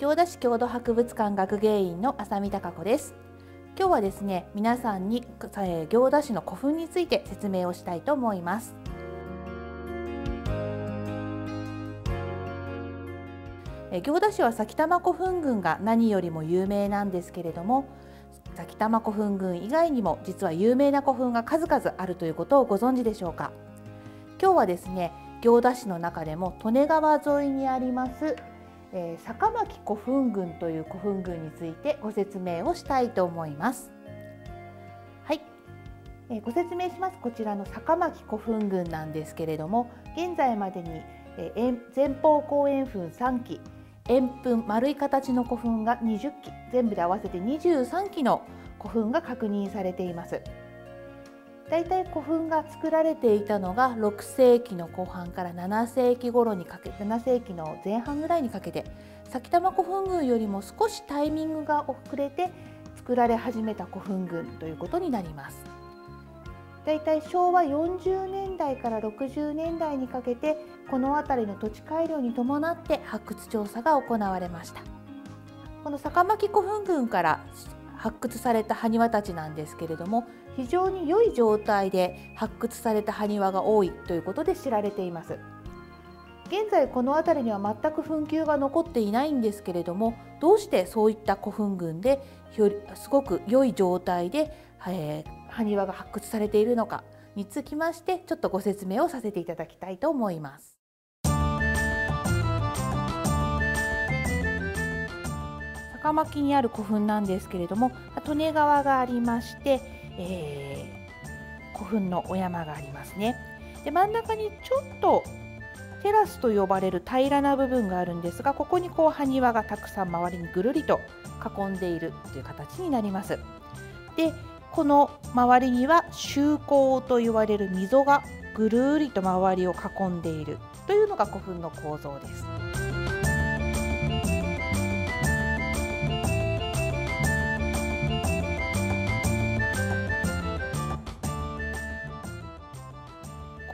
行田市郷土博物館学芸員の浅見孝子です。今日はですね皆さんに、えー、行田市の古墳について説明をしたいと思います。え行田市は埼玉古墳群が何よりも有名なんですけれども埼玉古墳群以外にも実は有名な古墳が数々あるということをご存知でしょうか。今日はですね行田市の中でも利根川沿いにありますえー、坂巻古墳群という古墳群についてご説明をしたいと思います。はい、えー、ご説明しますこちらの坂巻古墳群なんですけれども現在までに、えー、前方後円墳3基円墳丸い形の古墳が20基全部で合わせて23基の古墳が確認されています。大体古墳が作られていたのが6世紀の後半から7世紀頃にかけ7世紀の前半ぐらいにかけて埼玉古墳群よりも少しタイミングが遅れて作られ始めた古墳群ということになります。だいたい昭和40年代から60年代にかけてこの辺りの土地改良に伴って発掘調査が行われましたこの坂巻古墳群から発掘された埴輪たちなんですけれども非常に良い状態で発掘された埴輪が多いということで知られています現在この辺りには全く墳丘が残っていないんですけれどもどうしてそういった古墳群ですごく良い状態で、えー、埴輪が発掘されているのかにつきましてちょっとご説明をさせていただきたいと思います。高巻にある古墳なんですけれども利根川がありまして、えー、古墳のお山がありますねで真ん中にちょっとテラスと呼ばれる平らな部分があるんですがここにこう埴輪がたくさん周りにぐるりと囲んでいるという形になりますでこの周りには周溝と言われる溝がぐるりと周りを囲んでいるというのが古墳の構造です。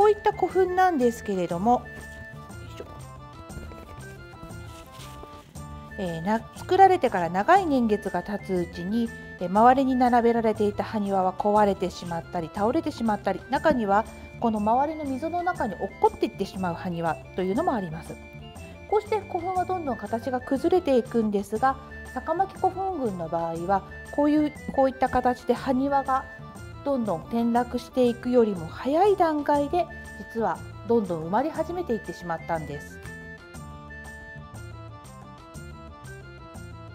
こういった古墳なんですけれども、えー、な作られてから長い年月が経つうちに、えー、周りに並べられていた埴輪は壊れてしまったり倒れてしまったり中にはこの周りの溝の中に落っこっていってしまう埴輪というのもあります。こうして古墳はどんどん形が崩れていくんですが坂巻古墳群の場合はこういうこういった形で埴輪がどんどん転落していくよりも早い段階で実はどんどん埋まり始めていってしまったんです。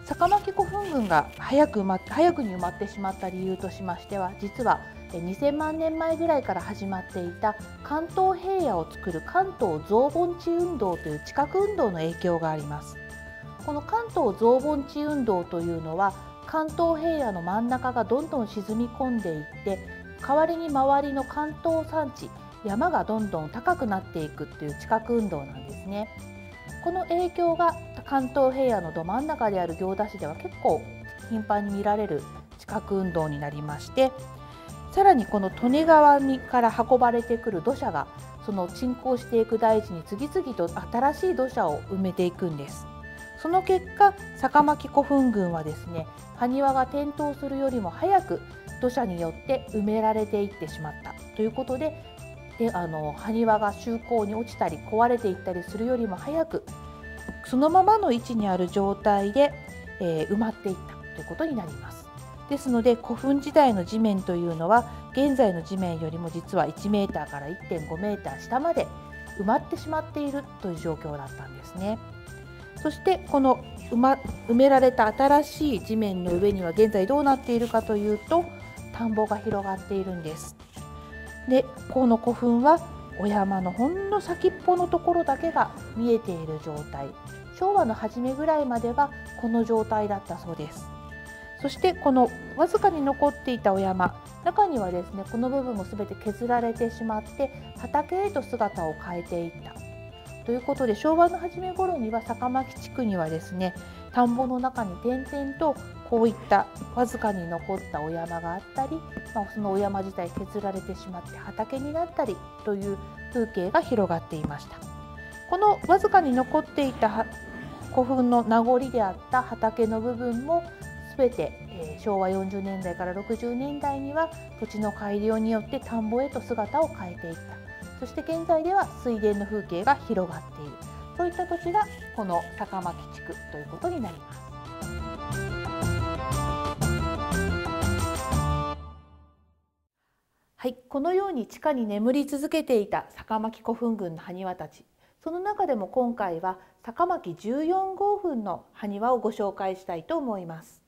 坂巻古墳群が早く埋ま早くに埋まってしまった理由としましては実は2000万年前ぐらいから始まっていた関東平野を作る関東増盆地運動という地殻運動の影響があります。この関東増盆地運動というのは関東平野の真ん中がどんどん沈み込んでいって代わりに周りの関東山地山がどんどん高くなっていくっていう地殻運動なんですね。この影響が関東平野のど真ん中である行田市では結構頻繁に見られる地殻運動になりましてさらにこの利根川から運ばれてくる土砂がその沈降していく大地に次々と新しい土砂を埋めていくんです。その結果坂巻古墳群はですね埴輪が転倒するよりも早く土砂によって埋められていってしまったということでであの埴輪が周溝に落ちたり壊れていったりするよりも早くそのままの位置にある状態で、えー、埋まっていったということになります。ですので古墳時代の地面というのは現在の地面よりも実は1メーターから1.5メーター下まで埋まってしまっているという状況だったんですね。そしてこの埋,、ま、埋められた新しい地面の上には現在どうなっているかというと田んぼが広がっているんです。でこの古墳はお山のほんの先っぽのところだけが見えている状態。昭和の初めぐらいまではこの状態だったそうです。そしてこのわずかに残っていたお山中にはですねこの部分も全て削られてしまって畑へと姿を変えていった。ということで昭和の初め頃には坂巻地区にはですね田んぼの中に点々とこういったわずかに残ったお山があったり、まあ、そのお山自体削られてしまって畑になったりという風景が広がっていました。このわずかに残っていた古墳の名残であった畑の部分も全て、え、昭和40年代から60年代には土地の改良によって田んぼへと姿を変えていった。そして現在では水田の風景が広がっている。そういった土地がこの高巻地区ということになります。はい、このように地下に眠り続けていた坂巻古墳群の埴輪たち。その中でも今回は坂巻14号墳の埴輪をご紹介したいと思います。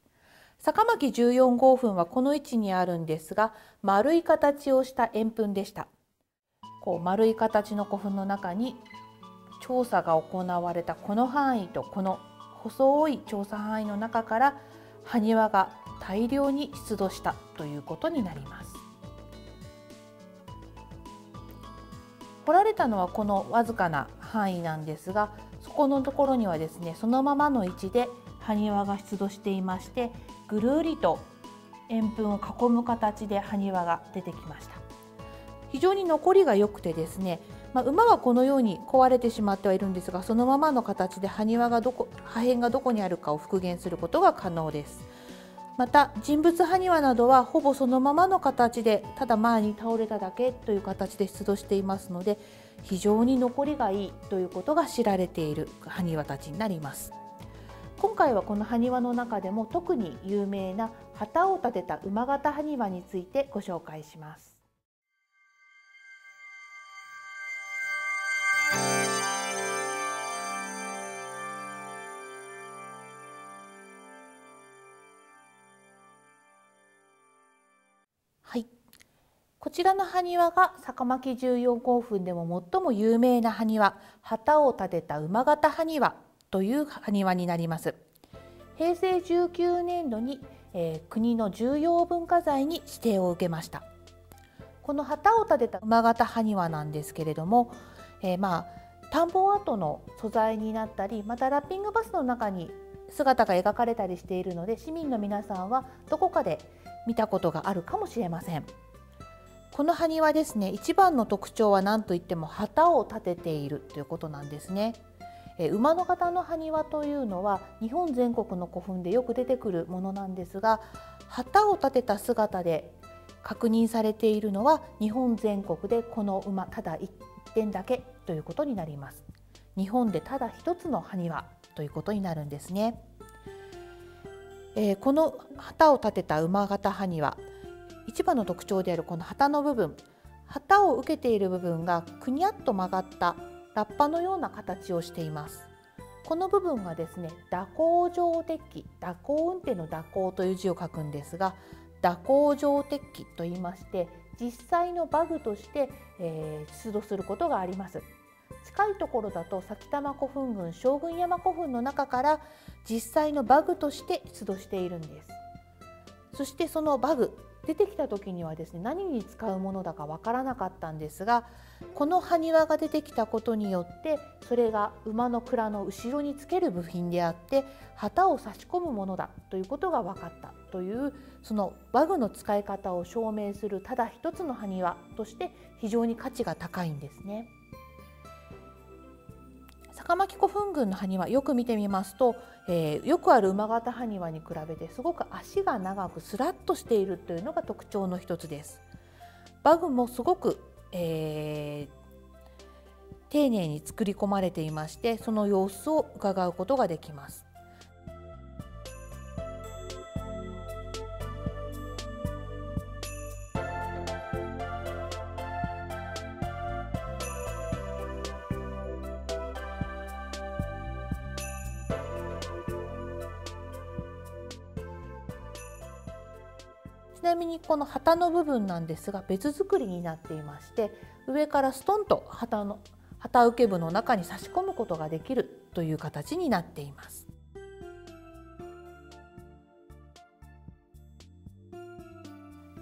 坂巻14号墳はこの位置にあるんですが丸い形をした円墳でした。こう丸い形の古墳の中に調査が行われたこの範囲とこの細い調査範囲の中から埴輪が大量に出土したということになります。掘られたのはこのわずかな範囲なんですがそこのところにはですねそのままの位置で埴輪が出土していましてぐるりと円墳を囲む形で埴輪が出てきました。非常に残りが良くてですね、まあ、馬はこのように壊れてしまってはいるんですがそのままの形で埴輪がどこ破片がどこにあるかを復元することが可能です。また人物埴輪などはほぼそのままの形でただ前に倒れただけという形で出土していますので非常に残りがいいということが知られている埴輪たちになります。今回はこの埴輪の中でも特に有名な旗を立てた馬形埴輪についてご紹介します。こちらの埴輪が坂巻十四興奮でも最も有名な埴輪旗を立てた馬形埴輪という埴輪になります。平成19年度に、えー、国の重要文化財に指定を受けました。この旗を立てた馬形埴輪なんですけれども、えー、まあ田んぼアートの素材になったりまたラッピングバスの中に姿が描かれたりしているので市民の皆さんはどこかで見たことがあるかもしれません。この埴輪ですね一番の特徴は何といっても旗を立てているということなんですねえ馬の型の埴輪というのは日本全国の古墳でよく出てくるものなんですが旗を立てた姿で確認されているのは日本全国でこの馬ただ1点だけということになります日本でただ一つの埴輪ということになるんですね。えー、この旗を立てた馬型埴輪一番の特徴であるこの旗の部分旗を受けている部分がくにゃっと曲がったラッパのような形をしています。この部分がですね蛇行状鉄器蛇行運転の蛇行という字を書くんですが蛇行状鉄器と言いまして実際のバグとして、えー、出土することがあります。近いところだと埼玉古墳群将軍山古墳の中から実際のバグとして出土しているんです。そしてそのバグ出てきた時にはですね何に使うものだかわからなかったんですがこの埴輪が出てきたことによってそれが馬の蔵の後ろにつける部品であって旗を差し込むものだということが分かったというそのバグの使い方を証明するただ一つの埴輪として非常に価値が高いんですね。坂巻古墳群の埴輪よく見てみますと、えー、よくある馬形埴輪に比べてすごく足が長くスラッとしているというのが特徴の一つです。バグもすごく、えー、丁寧に作り込まれていましてその様子を伺うことができます。ちなみにこの旗の部分なんですが別作りになっていまして上からストンと旗の旗受け部の中に差し込むことができるという形になっています。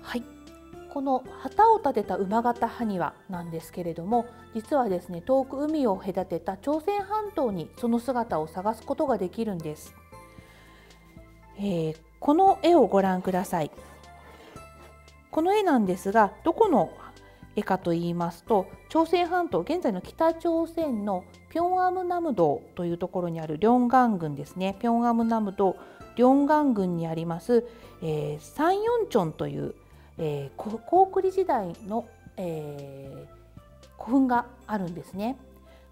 はい、この旗を立てた馬形埴輪なんですけれども実はですね遠く海を隔てた朝鮮半島にその姿を探すことができるんです。えー、この絵をご覧ください。この絵なんですがどこの絵かと言いますと朝鮮半島現在の北朝鮮のピョンアムナム道というところにあるリョンガン郡ですねピョンアムナム道リョンガン郡にあります、えー、サンヨンチョンという、えー、高句麗時代の、えー、古墳があるんですね。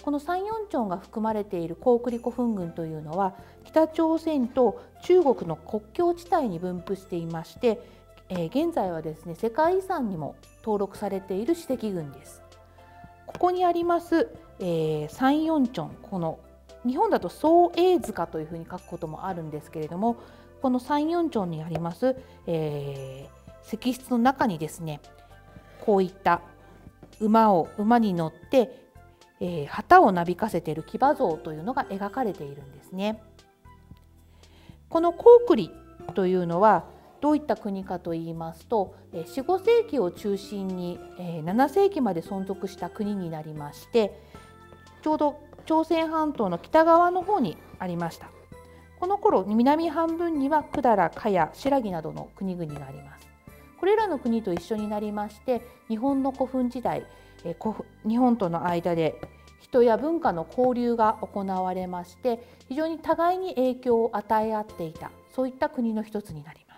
この三四町が含まれている高句麗古墳群というのは北朝鮮と中国の国境地帯に分布していまして、えー、現在はですね世界遺産にも登録されている史跡群です。ここにあります、えー、三四町この日本だと総栄塚というふうに書くこともあるんですけれどもこの三四町にあります、えー、石室の中にですねこういった馬を馬に乗ってえー、旗をなびかせている騎馬像というのが描かれているんですね。この高句麗というのはどういった国かといいますと45世紀を中心に7世紀まで存続した国になりましてちょうど朝鮮半島の北側の方にありましたこの頃南半分には百済茅新羅などの国々がありますこれらの国と一緒になりまして日本の古墳時代え日本との間で人や文化の交流が行われまして非常に互いに影響を与え合っていたそういった国の一つになります。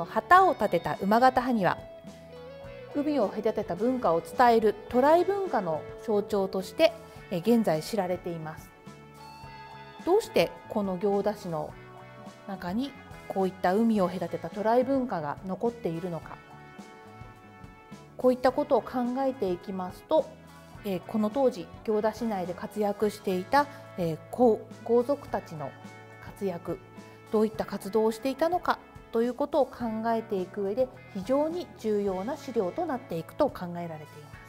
の旗を立てた馬形埴輪海を隔てた文化を伝える渡来文化の象徴として現在知られています。どうしてこの行田市の中にこういった海を隔てた渡来文化が残っているのか。こういったことを考えていきますとこの当時行田市内で活躍していた皇族たちの活躍どういった活動をしていたのかということを考えていく上で非常に重要な資料となっていくと考えられています。